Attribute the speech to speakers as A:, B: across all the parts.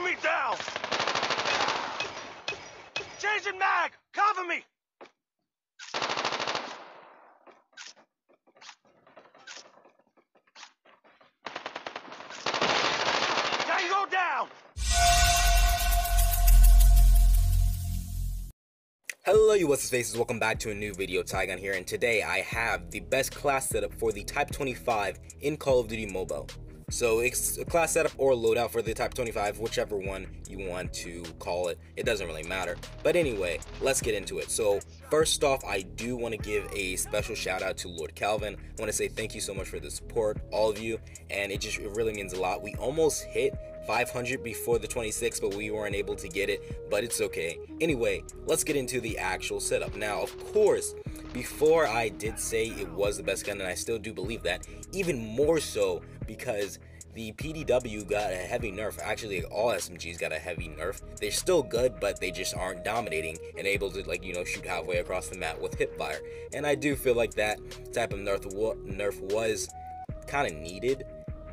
A: Enemy down! Changing mag! Cover me! Down!
B: Hello you what's faces, welcome back to a new video, Tigon here, and today I have the best class setup for the Type 25 in Call of Duty Mobile. So it's a class setup or loadout for the Type 25, whichever one you want to call it. It doesn't really matter. But anyway, let's get into it. So first off, I do want to give a special shout out to Lord Calvin. I want to say thank you so much for the support, all of you, and it just it really means a lot. We almost hit 500 before the 26, but we weren't able to get it, but it's okay. Anyway, let's get into the actual setup. Now, of course, before I did say it was the best gun, and I still do believe that, even more so because the PDW got a heavy nerf. Actually, all SMGs got a heavy nerf. They're still good, but they just aren't dominating and able to, like, you know, shoot halfway across the map with hip fire. And I do feel like that type of nerf, nerf was kind of needed,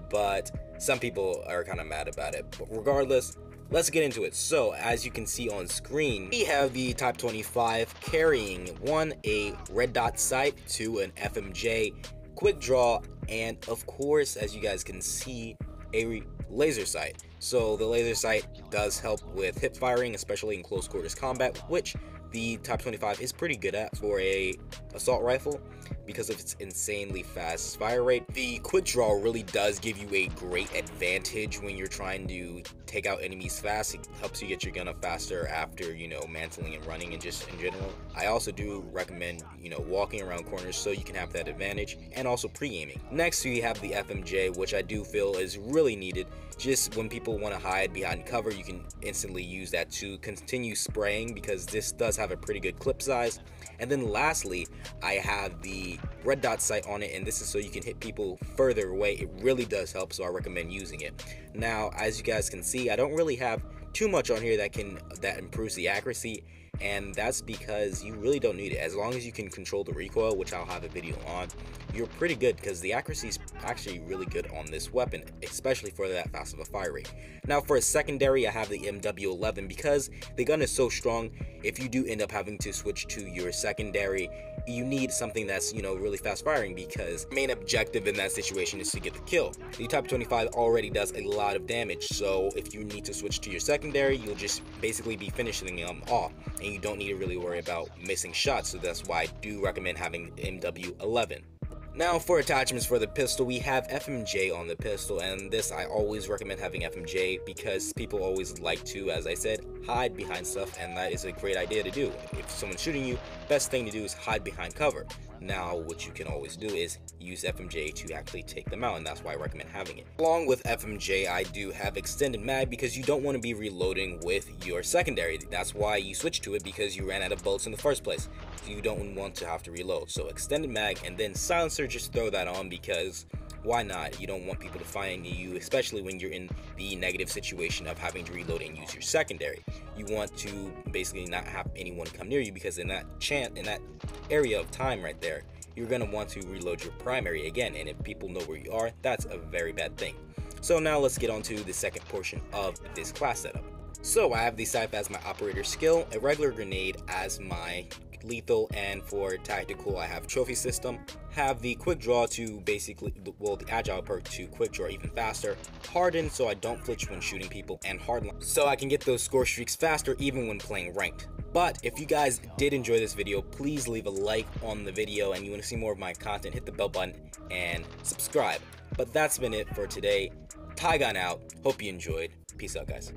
B: but some people are kind of mad about it. But regardless, let's get into it. So, as you can see on screen, we have the Type 25 carrying one, a red dot sight, two, an FMJ, quick draw, and of course, as you guys can see, a laser sight. So the laser sight does help with hip firing, especially in close quarters combat, which the Type 25 is pretty good at for a assault rifle because of its insanely fast fire rate. The quick draw really does give you a great advantage when you're trying to take out enemies fast. It helps you get your gun up faster after, you know, mantling and running and just in general. I also do recommend, you know, walking around corners so you can have that advantage and also pre-aiming. Next, we have the FMJ, which I do feel is really needed. Just when people want to hide behind cover, you can instantly use that to continue spraying because this does have a pretty good clip size. And then lastly, I have the red dot sight on it and this is so you can hit people further away. It really does help so I recommend using it. Now as you guys can see I don't really have too much on here that can that improves the accuracy and that's because you really don't need it. As long as you can control the recoil which I'll have a video on you're pretty good because the accuracy is actually really good on this weapon especially for that fast of a fire rate. Now for a secondary I have the MW11 because the gun is so strong if you do end up having to switch to your secondary you need something that's you know really fast firing because main objective in that situation is to get the kill. The type 25 already does a lot of damage so if you need to switch to your secondary you'll just basically be finishing them off and you don't need to really worry about missing shots so that's why I do recommend having MW11 now for attachments for the pistol, we have FMJ on the pistol, and this I always recommend having FMJ because people always like to, as I said, hide behind stuff, and that is a great idea to do. If someone's shooting you, best thing to do is hide behind cover. Now, what you can always do is use FMJ to actually take them out, and that's why I recommend having it. Along with FMJ, I do have extended mag because you don't want to be reloading with your secondary. That's why you switch to it because you ran out of bullets in the first place. You don't want to have to reload. So extended mag and then silencer, just throw that on because why not? You don't want people to find you, especially when you're in the negative situation of having to reload and use your secondary. You want to basically not have anyone come near you because in that chant in that area of time right there, you're gonna want to reload your primary again. And if people know where you are, that's a very bad thing. So now let's get on to the second portion of this class setup. So I have the Scythe as my operator skill, a regular grenade as my lethal, and for tactical, I have trophy system. Have the quick draw to basically, well, the agile perk to quick draw even faster. Harden so I don't flinch when shooting people, and hardline so I can get those score streaks faster even when playing ranked. But if you guys did enjoy this video, please leave a like on the video, and you want to see more of my content, hit the bell button and subscribe. But that's been it for today. Tigon out. Hope you enjoyed. Peace out, guys.